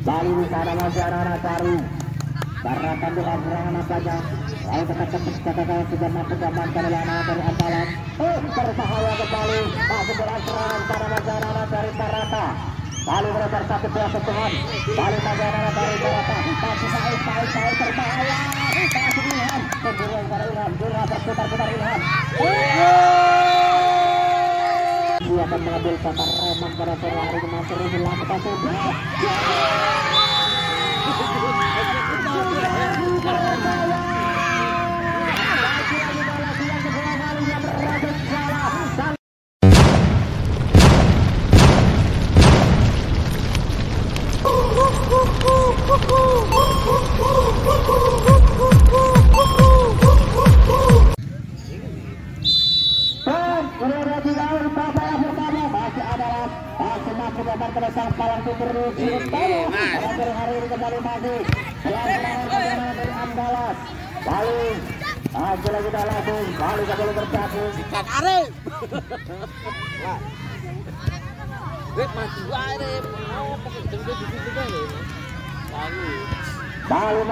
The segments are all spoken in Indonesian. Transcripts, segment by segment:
Bali di sana masih anak-anak baru. Karena tandukan serangan saja. Lalu tetap katakan sudah mampu diamankan oleh anak dari antalan. Oh, berbahaya kembali. Masuk dalam serangan para masih anak-anak dari Barata. Bali beredar satu dua sentuhan. Bali masih anak-anak dari Barata. Masih Said, Said, Said berbahaya. Masih Ilham. Kemudian para Ilham. Ilham berputar-putar Ilham. Dia akan mengambil kata reman pada sore hari ini sudah.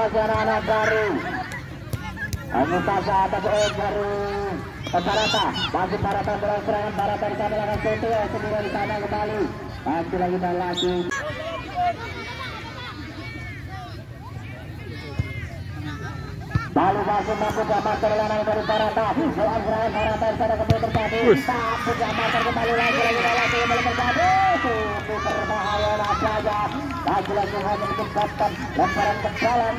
Masih anak-anak baru. Mustasa atas eh baru Barata, masih Barata dalam serangan Barata di sana lakukan Soto kemudian di sana kembali masih lagi dan lagi Lalu masuk diamankan oleh anak dari Barata Dalam serangan Barata di sana kembali terjadi Mampu diamankan kembali lagi lagi dan lagi kembali terjadi Sungguh berbahaya saja Lagi-lagi hanya menciptakan lemparan ke dalam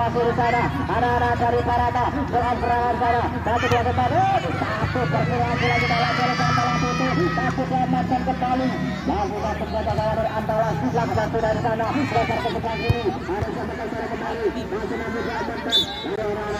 masuk di sana, anak-anak dari Barata dalam serangan sana, satu dua kembali, satu perkiraan lagi dalam jalan Antala Putih, satu diamankan kembali, lalu masuk ke kawan dari Antala, lakukan sudah di sana, lebar ke sebelah kiri, satu kali kembali, masih masih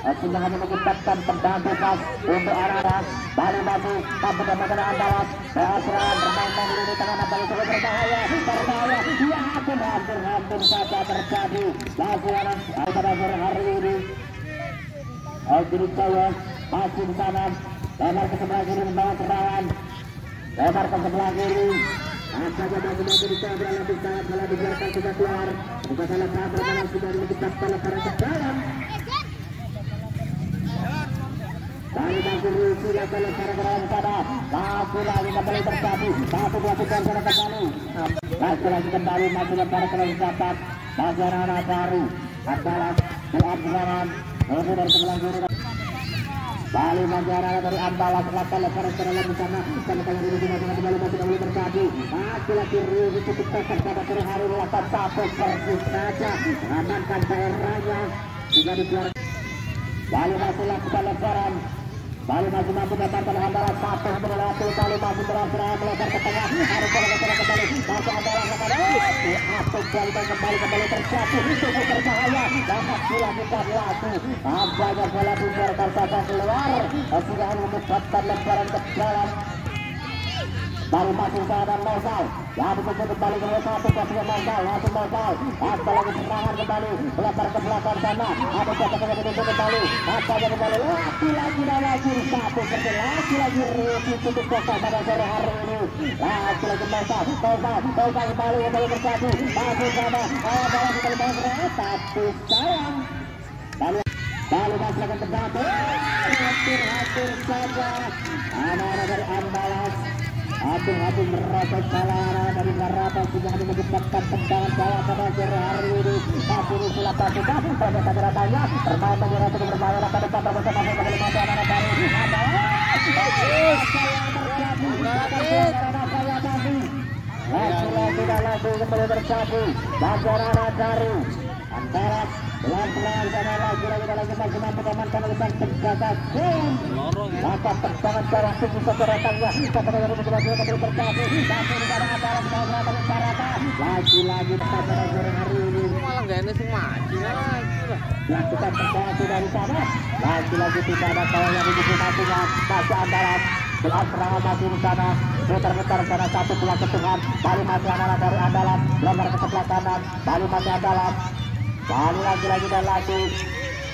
sehingga hanya menyebabkan tendangan bebas untuk anak-anak Bali maju mampu mendapatkan Andalas serangan bermain-main ini di tengah Bali cukup berbahaya berbahaya. Ya hampir hampir hampir saja terjadi. Langsung anak pada sore hari ini. Aldri Jaya masih di sana. Lebar ke sebelah kiri membawa serangan lebar ke sebelah kiri. Asalnya bagi bagi di sana berlalu sangat malah dibiarkan sudah keluar. Bukan salah malah sudah menciptakan lebaran ke dalam Dari Satu lagi kembali Lagi lagi baru adalah Bali Manjara dari Ambala selatan lebaran ke dalam di sana sama kali ini juga dengan kembali masih kembali terjadi laki-laki Riri cukup tekan pada hari melakukan satu persis saja mengamankan daerahnya juga dikeluarkan Bali masih lakukan lebaran Bali masih mampu mendapatkan Ambala satu melewati Bali masih bergerak melebar ke tengah harus bola ke kembali masuk Ambala kembali diatur Bali dan kembali kembali terjatuh cukup berbahaya dapat dilakukan lagi nampaknya bola dibiarkan saja keluar. Sudah menyebabkan lebaran ke dalam Baru masuk sana dan Mosal Ya betul kembali ke satu kasih Mosal Langsung Mosal Ada lagi serangan kembali. Melebar ke belakang sana. Ada siapa yang betul kembali. Asalnya kembali. Lagi lagi dan lagi. Satu kecil Lagi lagi. Riki tutup kota pada sore hari ini. Lagi lagi Mosal Mosal Mosal kembali kembali terjadi Masuk sana Ada lagi kembali Mosal Tapi sayang. Lalu Lalu masih akan terjadi Hampir-hampir saja. Anak-anak dari Ambalas Aduh-aduh merasa salah dari Barata sudah menyebabkan tendangan bawah pada sore hari ini. Tapi ini sudah pasukan pada satu ratanya bermain menyerah cukup berbahaya pada depan bersama sama kembali maju anak baru. Lagi-lagi dan lagi kembali terjadi. Bagi anak baru antara pelan-pelan sana lagi lagi lagi masih mampu diamankan oleh sang penjaga gol. Lorong ya. Maka tendangan darah tinggi satu ratangnya Kata dari kedua dua kembali di sana antara Lagi-lagi pada sore hari ini Malah lagi. Lakukan perjalanan dari sana. Lagi-lagi tidak ada kawan yang. Masih. Belas serangan masih di sana. Satu bola ke Tuhan. Bali masih dari andalan. Lombar ke sebelah kanan. Bali masih andalan. Bali lagi-lagi dan lagi.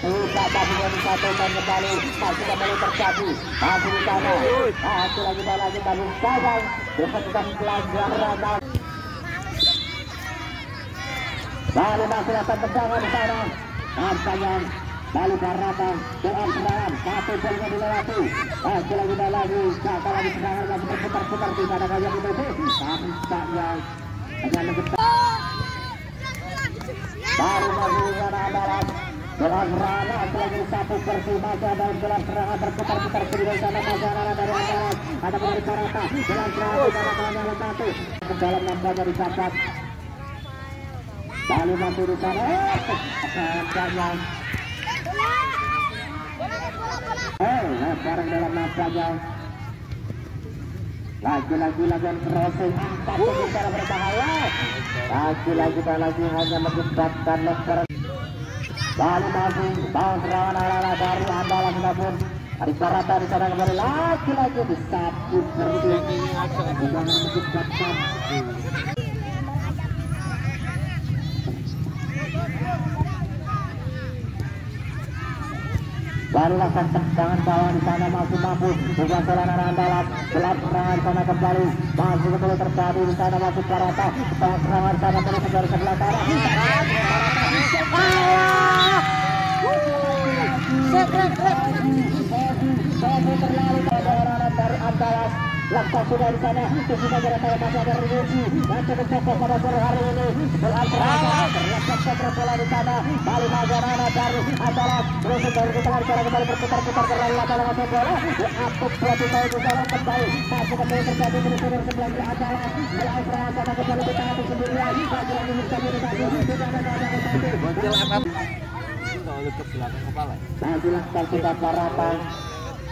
Tidak masih yang disatukan kembali. Masih kembali terjadi. Masih di sana. Masih lagi dan lagi. Bali gagal. Dipegang pelanggaran. Lalu masih akan tendangan di sana. Nampaknya lalu Barata dengan serangan satu poinnya dilewati. Masih lagi dan lagi. Kakak lagi serangan masih berputar-putar di sana kayak itu. Tampaknya dengan mengejar. Baru masih di sana adalah dengan serangan lagi satu versi masa dan dengan serangan berputar-putar di sana masa dari antara ada dari Barata dengan serangan di sana kawan satu. Ke dalam nampaknya dicatat Lalu masih di sana. Nampaknya. Eh, sekarang dalam nampaknya. Lagi-lagi lagian crossing empat secara berbahaya. Lagi-lagi dan lagi hanya menyebabkan lemparan. Lalu masih bawah serangan ala-ala dari andalan namun dari Barata di sana kembali lagi-lagi disapu seperti ini. Jangan menyebabkan Barulah tendangan bawah di sana masih mampu juga serangan andalan gelap sana kembali masih kembali terjadi di sana masih Barata serangan sana menuju dari sebelah andalan Langkah sudah di sana, sudah jarak saya masih ada Ribusi dan cukup pada sore hari ini. Berantara terlepas kontra bola di sana. Bali Magarana dari adalah terus dari kesalahan cara kembali berputar-putar ke latar latar bola. Diapuk buat itu sana kembali. Masih kembali terjadi di sini sebelah kiri adalah Berantara sana kembali di tangan sendirian. Lagi lagi terjadi di sana. Tidak ada ada. Bocil apa? Kalau ke belakang kepala. Masih lakukan sudah Barata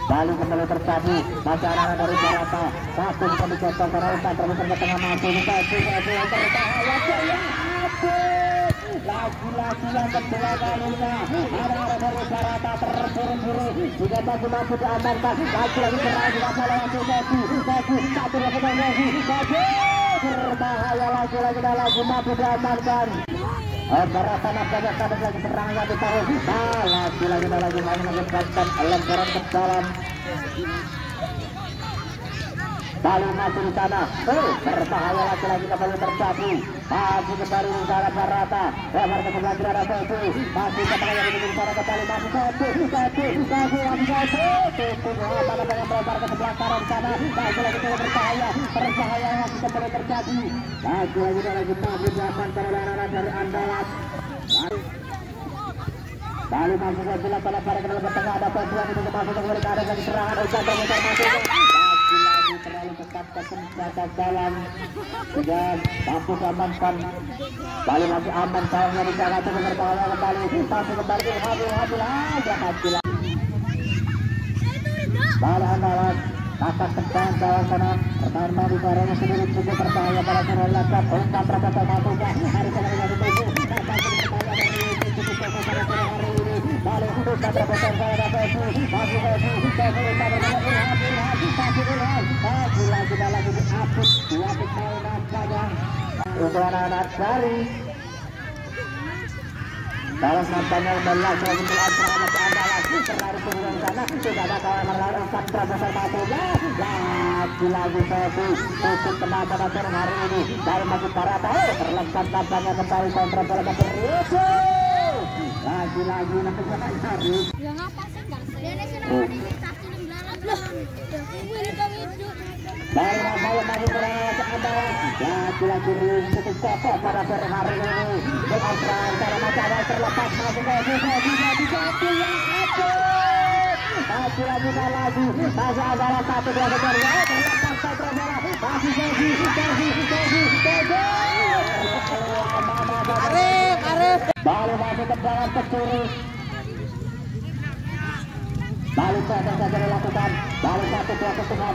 Bali kembali terjadi masih anak dari Barata satu bisa dicocok ke Rauta terus ke tengah masuk satu satu yang berbahaya jaya lagi-lagi yang kedua kalinya ada dari Barata terburu-buru juga maju-maju diamankan lagi-lagi serang juga salah satu satu satu satu lagi satu satu berbahaya lagi-lagi lagi maju diamankan Barata nampaknya kadang lagi serangnya di tahun nah lagi-lagi dan lagi main menyebabkan lemparan ke dalam Bali masih di sana. Oh, lagi-lagi kembali terjadi. Masih kembali di sana Barata. Lebar ke sebelah kiri ada satu. Masih kembali di sana kembali masih satu. Satu, satu, masih satu. Tutup apa namanya melebar ke sebelah kanan sana. Lagi-lagi kembali berbahaya. Berbahaya masih kembali terjadi. Lagi-lagi dan lagi masih oleh anak dari Andalas. Bali masih saja lebar lebar ke dalam tengah ada Pesuan itu masuk ke arah dari serangan Ucap termutar masuk ke senjata dalam juga mampu diamankan. Bali masih aman sayangnya di sana itu berbahaya kembali masuk kembali. Ilham Ilham Ilham mati lagi Bali andalan kakak tekan bawah sana. Pertama di barangnya sendiri. Juga berbahaya pada sana lakukan umpan terkata matunya hari sana dengan kakak berbahaya dari cukup sore hari ini. Bali umpan terbesar saya dapat masih masih masih umpan berbahaya Ilham Ilham masih Ilham lagi lagi dan dihapus dua pemain nampaknya untuk anak-anak dari dalam nampaknya lagi berantara masih andalan terlari kemudian sana tidak ada kawan melalui umpan terbesar matunya lagi-lagi saya tutup tenaga dasar hari ini dari masih Barata terlepas nampaknya kembali kontra bola masuk Rizu lagi-lagi nampaknya Harus Ya ngapa sih enggak sih? Dia sudah satu di belakang. Loh, ini kami itu. Saya kokoh pada terlepas ke satu lagi satu ya terlepas bola masih Balik ke balik saja saja dilakukan balik satu dua kesungan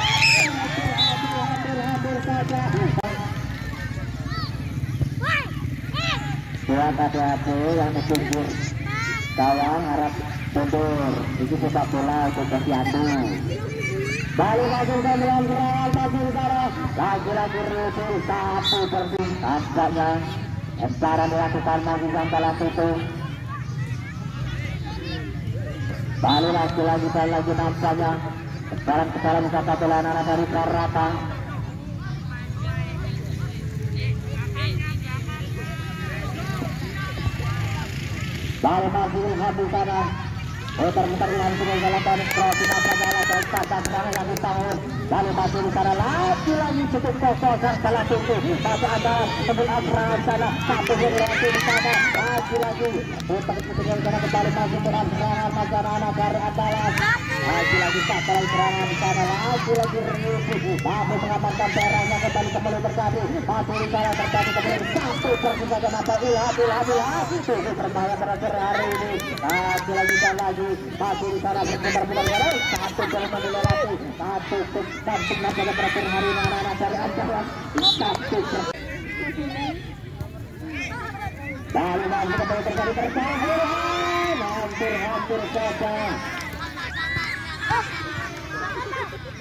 Tuan hati-hati yang menjunjur gawang harap mundur. Itu sepak bola untuk Posyandu. Balik lagi ke dalam serangan maju utara. Lagi-lagi Rusul satu bersih. Tampaknya Estaran dilakukan masih dalam itu. Balik lagi lagi lagi nampaknya Estaran kesalahan wisata bola anak dari Karata. Lagi Ilham di sana. Muter-muter langsung ke dalam dan crossing apa jalan dan tata serangan yang ditanggung. Lalu masih sana lagi lagi cukup kosong salah pintu. Masih ada sebelum Abraham sana satu yang lagi sana lagi lagi. Muter-muter di sana kembali masuk dalam serangan masih anak dari. Lagi lagi satu lagi serangan di sana lagi lagi Ryuki. Mampu mengamankan daerahnya kembali kembali terjadi. Masih di sana terjadi kembali satu persis saja mata Ilham Ilham Ilham. Itu berbahaya terakhir hari ini. Lagi lagi dan lagi masih di sana berputar-putar bola. Satu jalan dilewati. Satu satu nampaknya terakhir hari ini anak-anak dari Andalas. Satu persis. Lalu masih kembali terjadi pertahanan. Hampir-hampir saja.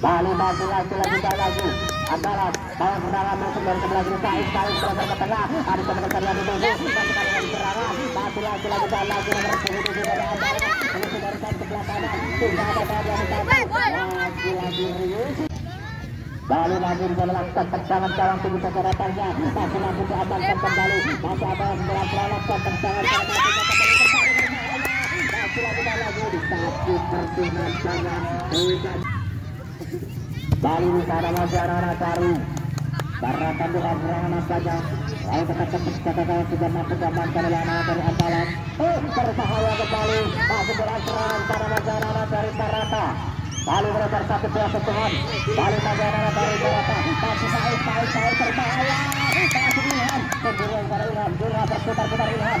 Bali maju lagi lagi lagi adalah bawa serangan masuk dari sebelah kiri Said Said berasal ke tengah ada ada lagi serangan maju lagi lagi dan lagi nomor dari Andalas menuju dari kan sebelah kanan tidak ada lagi lagi Rius Bali lagi bisa melakukan tendangan datangnya masih mampu diamankan kembali masih ada yang tendangan tinggi masih lagi lagi Bali sana masih anak-anak baru karena kandungan serangan saja lalu tetap tetap kata sudah mampu diamankan oleh anak dari Andalan oh berbahaya kembali masuk dalam serangan para masih anak-anak dari Barata Bali beredar satu dua sentuhan Bali masih anak-anak dari Barata masih Said Said Said berbahaya masih Ilham kemudian para Ilham Ilham berputar-putar Ilham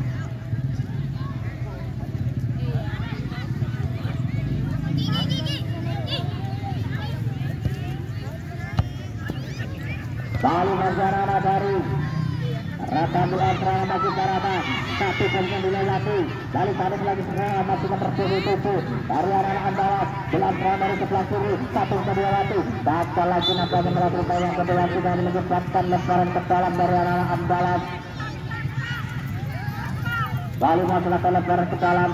Masyarakat dari Rata mulai serangan masih ke Satu poinnya dilewati. Lalu balik lagi serangan masih ke tubuh Dari arah Andalas Bulan dari sebelah kiri Satu ke dilewati. Baca lagi nampaknya melakukan yang kedua Sudah menyebabkan lemparan ke dalam dari arah Andalas. Lalu masalah lemparan ke dalam.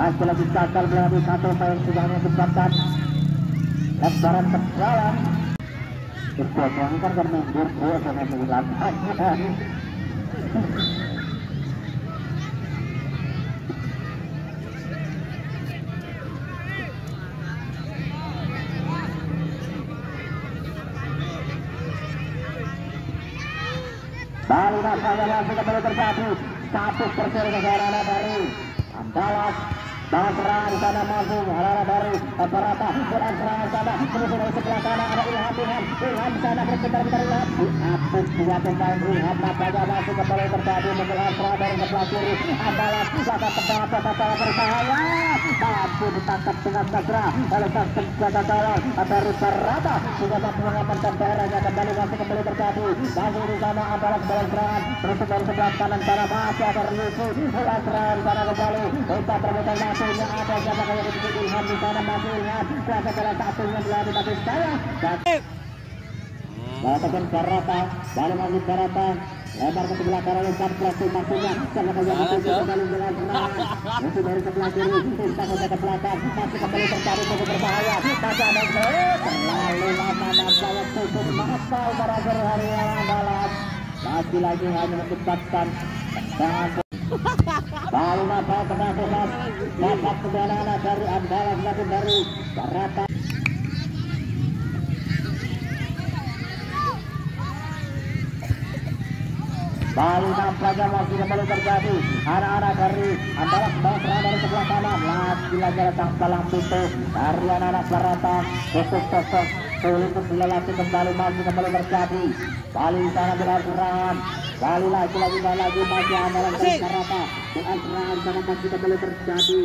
Lagi lagi gagal melalui satu poin Sudah menyebabkan Lemparan ke dalam Sebuah kan kan mundur, oh sama. Bali nampaknya langsung kembali terjadi satu persen dari Andalas Balas serangan sana masuk arah dari Barata Bola serangan sana menuju dari sebelah sana ada Ilham Ilham Ilham sana berputar putar Ilham. Apus dua pemain Ilham nampaknya masuk kembali terjadi mengelar serangan dari sebelah kiri. Andalas laka tengah masalah berbahaya mampu ditangkap dengan segera oleh sang penjaga gawang dari Barata sehingga mampu mengamankan daerahnya kembali masuk kembali terjadi masuk di sana Andalas bola serangan terus dari sebelah kanan sana masih ada Ryuki bola serangan di sana kembali kita terbuka satunya ada siapa kayak begitu Ilham di sana masih Ilham kuasa salah satunya berada di saya dan Melakukan Barata, baru masuk Barata, lebar ke sebelah kanan umpan plastik maksudnya sama kayak begitu kembali dengan serangan masih dari sebelah kiri saja ke belakang masih kembali tercari cukup berbahaya. Masih ada terlalu lama nampaknya cukup masal berakhir hari yang andalan lagi-lagi hanya menciptakan tendangan Lalu apa tengah bebas dapat kebenaran dari andalan lagi dari Bali nampaknya masih kembali terjadi. Anak-anak dari antara serang dari sebelah kanan lagi-lagi datang palang pintu dari anak-anak khusus sosok sulit untuk dilelaki kembali masih kembali terjadi. Bali sana bila serangan Bali lagi-lagi dan lagi masih andalan dari Barata. Dengan serangan sana masih kembali terjadi.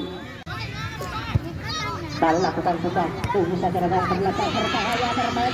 Bali lakukan sudah ini saja ke belakang berbahaya bermain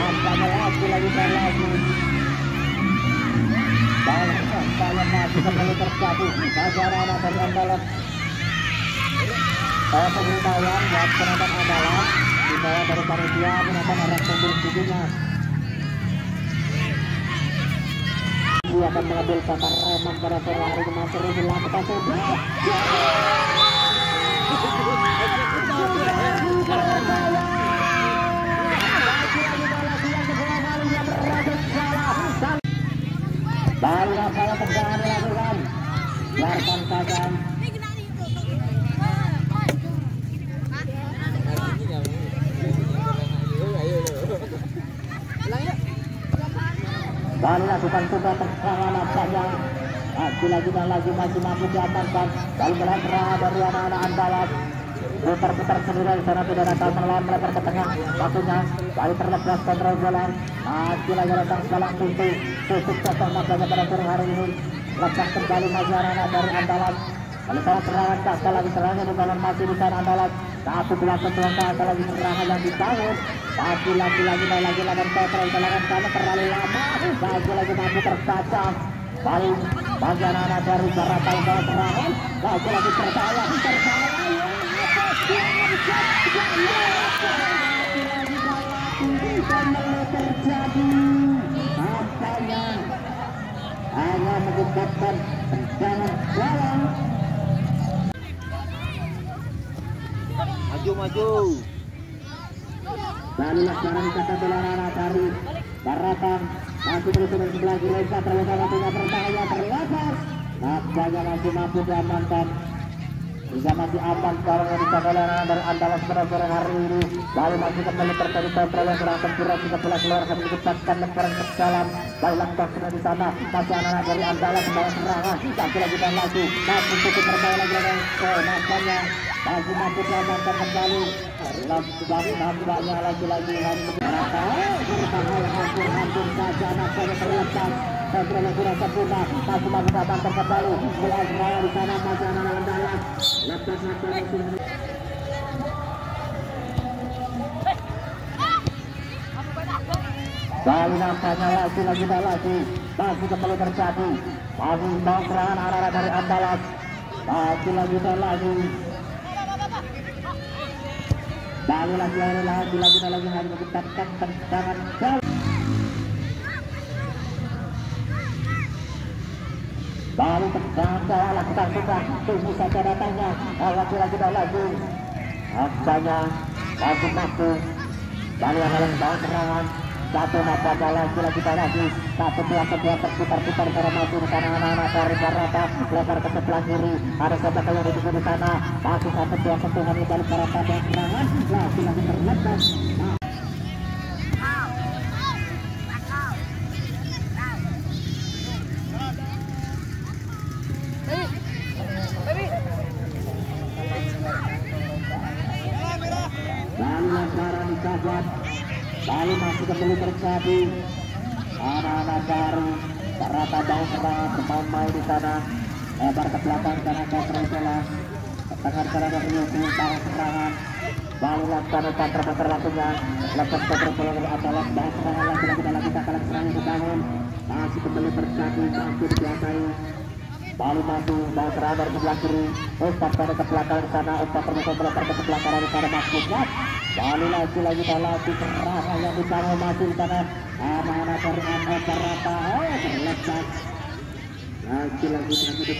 Eh, nampaknya lagi lagi dan nampaknya masih kembali terjadi masih anak dari andalan Eh, pemberitahuan buat penonton bawah dari arah dia pada sudah Baru saya tegangan dilakukan lakukan juga tegangan nampaknya Lagi-lagi dan lagi masih mampu diamankan Lalu serangan dari anak-anak Putar-putar sendiri dari sana tidak datang melawan melebar ke tengah Waktunya Kali terlepas kontrol bola Lagi-lagi datang selang pintu Tutup kosong nampaknya pada sore hari ini Lepas kembali masih anak-anak dari andalan Lalu sana serangan tak lagi serangan di dalam masih di sana andalan satu belas setelah tak lagi serangan yang dibangun lagi lagi lagi lagi lawan kontrol serangan sana terlalu lama lagi lagi mampu terbaca paling bagi anak-anak dari Barata yang serangan lagi lagi terbawa terbawa terjadi hanya menyebabkan tendangan gawang Maju maju. Sekarang belarara dari Baratan masih terus terlepas nampaknya masih mampu hingga masih aman kalau yang bisa belarara dari Andalas pada sore hari ini lalu masih kembali terjadi kontrol yang kurang sempurna jika bola keluar akan menciptakan lemparan ke dalam lalu langkah sudah di sana masih anak-anak dari Andalas membawa serangan lagi lagi dan lagi masih cukup berbahaya lagi lagi oh nampaknya masih mampu diamankan kembali nampaknya lagi-lagi hampir-hampir saja nampaknya terlepas kontrol yang kurang sempurna masih mampu diamankan kembali bola serangan di sana masih anak-anak masih Kali nampaknya lagi lagi lagi masih kembali terjadi masih mau serangan arah-arah dari Andalas lagi lagi dan lagi Lalu lagi lagi lagi lagi lagi lagi lagi menciptakan tendangan jauh saya lakukan sudah tunggu saja datangnya. Lagi lagi dan lagi. Aksanya lagi mampu Balik dalam bawah serangan satu nampaknya lagi lagi dan lagi. Satu dua kedua terputar-putar karena maju di sana anak-anak dari Barata lebar ke sebelah kiri. Ada yang dituju di sana. Masih satu dua di balik Barata dan serangan lagi lagi terlepas 20 terjadi. Anak-anak baru terata daun semangat pemain main di sana. Lebar ke belakang karena kontrol bola tengah serang dari Yogi para serangan. Lalu lakukan counter puter lakunya. Lepas ke bola dari Atalak dan serangan lagi-lagi dalam kita kalah serangan dibangun. Masih kembali terjadi masih dikuasai lalu masuk dan serangan dari sebelah kiri. Ustaz ke belakang di sana. Ustaz perlu kontrol ke sebelah kanan di sana Mas Bukas Lalu lagi lagi dan lagi yang dibangun masih di sana Anak-anak dari anak rata Oh terlepas Lagi lagi lagi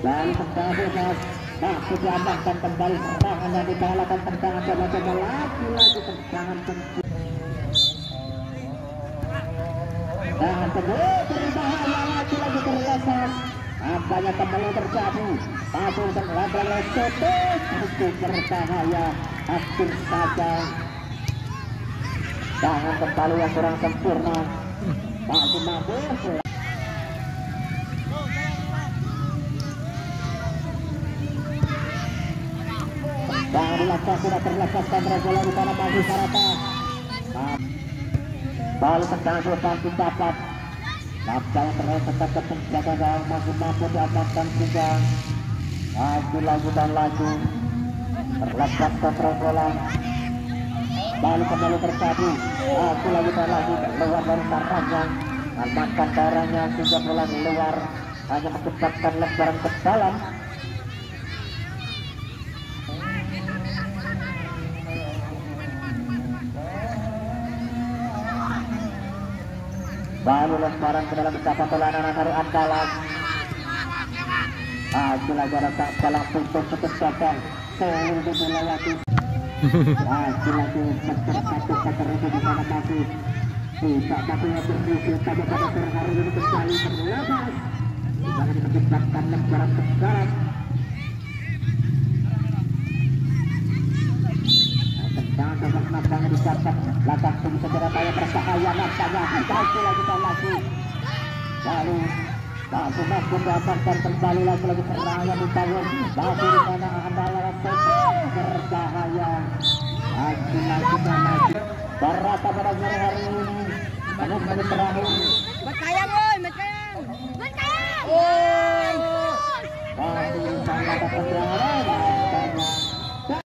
Lalu tendang bebas Masih diamankan kembali serangan yang dikalahkan tendangan coba-coba lagi-lagi tendangan penting dan kedua berbahaya lagi-lagi terlepas Apanya kembali terjadi. Satu lagi-lagi setus Itu berbahaya. Akhir saja. Jangan kembali yang kurang sempurna. Masih mampu Dan dilakukan sudah terlepaskan Rajola di sana masih Sarata Lalu tendangan depan dapat Nafsa yang terlalu tetap ke penjaga gawang masih mampu diamankan juga. Laju laju dan laju. Terlepas bola Lalu kembali terjadi Laju lagi dan lagi keluar dari sarangnya Amankan darahnya sehingga bola keluar Hanya menciptakan lebaran ke dalam Lalu lemparan ke dalam oleh anak-anak dari andalan. Hasil aja rasa dalam pintu putus potong. Seluruh dilewati. Hasil lagi sektor satu sektor itu di sana masih. Tidak satunya berfungsi tapi pada sore hari ini kembali terlepas. Jangan menciptakan lemparan ke nampaknya dicatat Langkah tunggu segera tanya bersahaya nampaknya Lagi lagi dan lagi. Lalu masuk diamankan kembali lagi lagi serangan dibangun Masih di sana andalan berbahaya Lagi lagi dan lagi. Berapa pada hari ini. Menit menit terakhir. Berkayang, oi, berkayang. Berkayang. Oh. Masih di sana ada serangan